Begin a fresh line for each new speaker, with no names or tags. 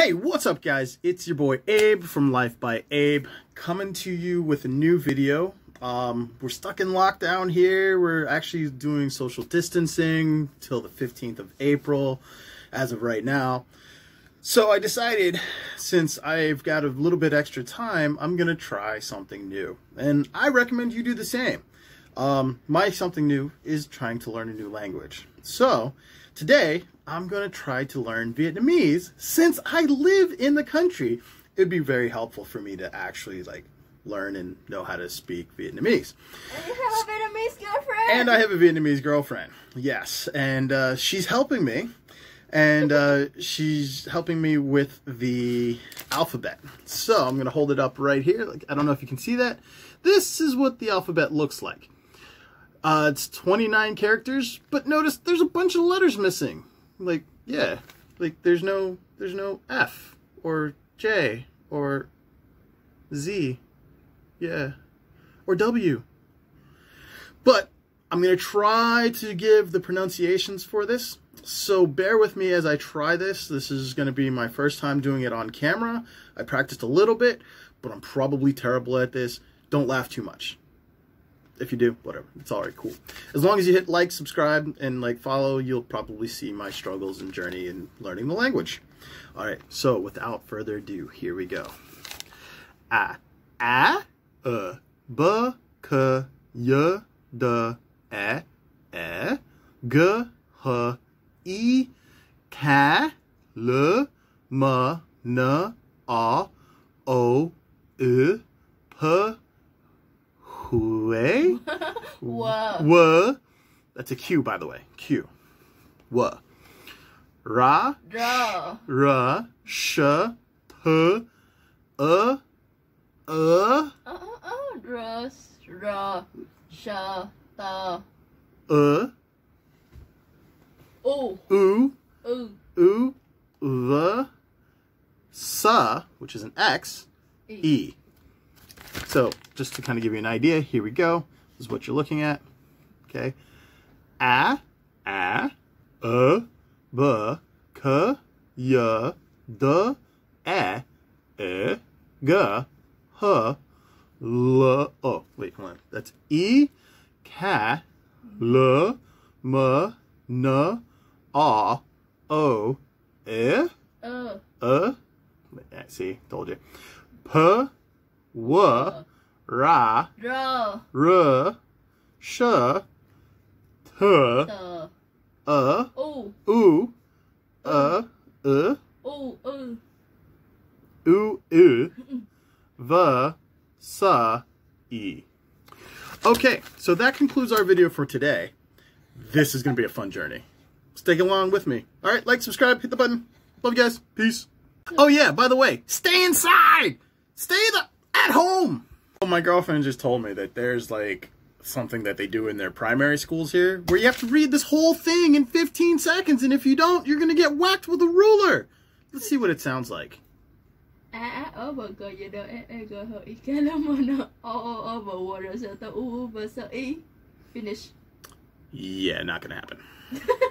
Hey, what's up guys? It's your boy Abe from Life by Abe coming to you with a new video. Um, we're stuck in lockdown here. We're actually doing social distancing till the 15th of April as of right now. So I decided since I've got a little bit extra time, I'm going to try something new. And I recommend you do the same. Um, my something new is trying to learn a new language. So today I'm going to try to learn Vietnamese since I live in the country. It'd be very helpful for me to actually like learn and know how to speak Vietnamese.
And you have a Vietnamese girlfriend.
And I have a Vietnamese girlfriend. Yes, and uh, she's helping me. And uh, she's helping me with the alphabet. So I'm going to hold it up right here. Like I don't know if you can see that. This is what the alphabet looks like. Uh, it's 29 characters, but notice there's a bunch of letters missing. Like, yeah, like there's no there's no F or J or Z, yeah, or W. But I'm gonna try to give the pronunciations for this. So bear with me as I try this. This is going to be my first time doing it on camera. I practiced a little bit, but I'm probably terrible at this. Don't laugh too much if you do, whatever. It's all right, cool. As long as you hit like, subscribe, and like follow, you'll probably see my struggles and journey in learning the language. All right, so without further ado, here we go. A, a, uh, b, k, y, d, e, e, g, h, i, k, l, m, n, a, o, u, p, Hue.
Whoa.
W. That's a Q, by the way. Q. W. Ra. Ra. Sh. P. Uh. Uh.
Uh, uh. Draw. Draw. Sha. Ta.
Uh.
Oh.
U.
Ooh.
U. The. Sa, which is an X. E. So just to kind of give you an idea, here we go. This is what you're looking at. Okay. A, a, uh, b, k, y, d, e, e, g, h, l. Oh, wait, hold on. That's e, k, l, m, n, a, o, e,
Uh.
uh. See, told you. P, w, ra, r, sh, t, uh,
Oh.
u, uh, uh,
Oh. Uh.
u, u, v, sa, e. Okay, so that concludes our video for today. This is going to be a fun journey. Stick along with me. All right, like, subscribe, hit the button. Love you guys. Peace. Oh yeah, by the way, stay inside. Stay the at home. Well, my girlfriend just told me that there's like something that they do in their primary schools here where you have to read this whole thing in 15 seconds, and if you don't, you're gonna get whacked with a ruler. Let's see what it sounds like.
A a o b g y d g h i k l m n o o o b w r s t u v s i. Finish.
Yeah, not gonna happen.